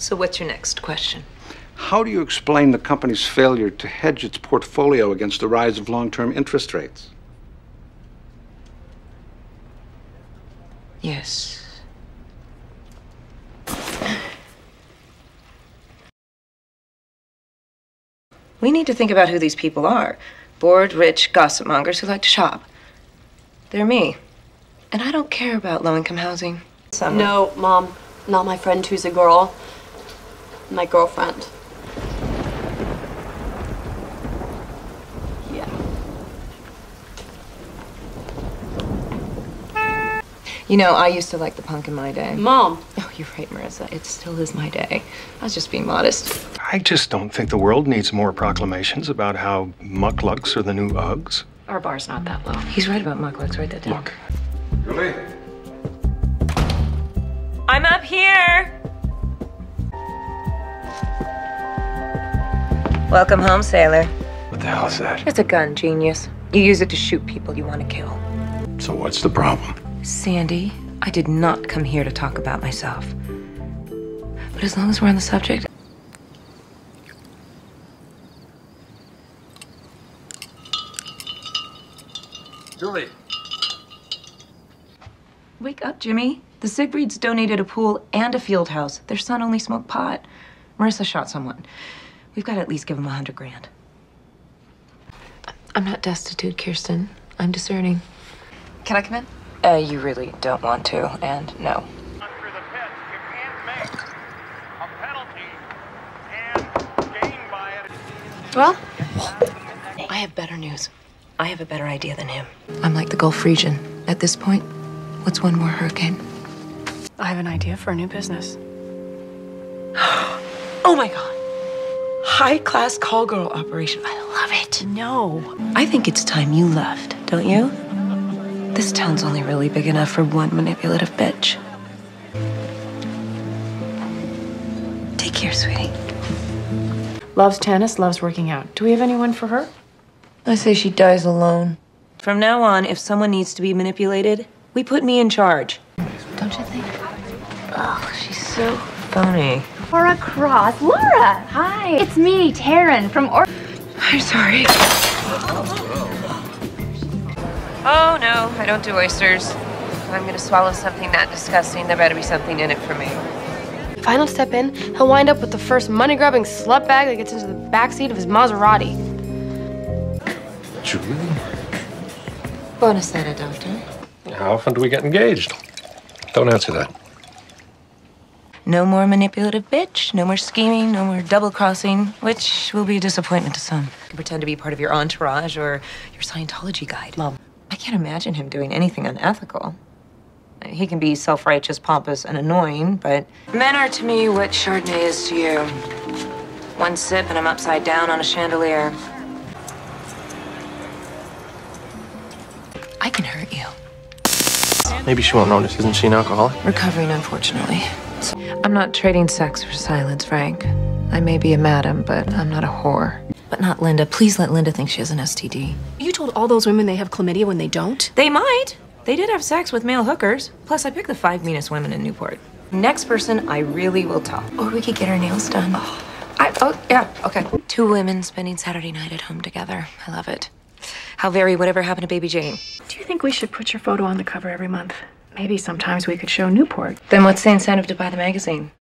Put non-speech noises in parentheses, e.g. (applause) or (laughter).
So, what's your next question? How do you explain the company's failure to hedge its portfolio against the rise of long term interest rates? Yes. We need to think about who these people are bored, rich gossip mongers who like to shop. They're me. And I don't care about low income housing. Summer. No, Mom. Not my friend who's a girl. My girlfriend. Yeah. You know, I used to like the punk in my day. Mom. Oh, you're right, Marissa. It still is my day. I was just being modest. I just don't think the world needs more proclamations about how mukluks are the new Uggs. Our bar's not that low. He's right about mukluks. Write that down. Look, Julie? I'm up here. Welcome home, sailor. what the hell is that? It's a gun, genius. You use it to shoot people you want to kill. So what's the problem? Sandy, I did not come here to talk about myself. But as long as we're on the subject, Julie. wake up, Jimmy. The Siegfrieds donated a pool and a field house. Their son only smoked pot. Marissa shot someone. We've got to at least give him a hundred grand. I'm not destitute, Kirsten. I'm discerning. Can I come in? Uh, you really don't want to, and no. Under the pitch, you can't make a penalty and gain by it. Well, I have better news. I have a better idea than him. I'm like the Gulf region. At this point, what's one more hurricane? I have an idea for a new business. (gasps) Oh my god. High class call girl operation. I love it. No. I think it's time you left, don't you? This town's only really big enough for one manipulative bitch. Take care, sweetie. Loves tennis, loves working out. Do we have anyone for her? I say she dies alone. From now on, if someone needs to be manipulated, we put me in charge. Don't you think? Oh, she's so phony. Laura Cross. Laura! Hi. It's me, Taryn, from Or- I'm sorry. Oh, no, I don't do oysters. If I'm gonna swallow something that disgusting, there better be something in it for me. If I don't step in, he'll wind up with the first money grubbing slut bag that gets into the backseat of his Maserati. Julie? Bonus Buonasera, doctor. How often do we get engaged? Don't answer that. No more manipulative bitch, no more scheming, no more double crossing, which will be a disappointment to some. You can pretend to be part of your entourage or your Scientology guide. Mom. I can't imagine him doing anything unethical. He can be self righteous, pompous, and annoying, but men are to me what Chardonnay is to you. One sip and I'm upside down on a chandelier. I can hurt you. Maybe she won't notice. Isn't she an alcoholic? Recovering, unfortunately. I'm not trading sex for silence, Frank. I may be a madam, but I'm not a whore. But not Linda. Please let Linda think she has an STD. You told all those women they have chlamydia when they don't? They might. They did have sex with male hookers. Plus, I picked the five meanest women in Newport. Next person, I really will tell. Or we could get our nails done. Oh, I, oh, yeah, okay. Two women spending Saturday night at home together. I love it. How very whatever happened to Baby Jane. Do you think we should put your photo on the cover every month? Maybe sometimes we could show Newport. Then what's the incentive to buy the magazine?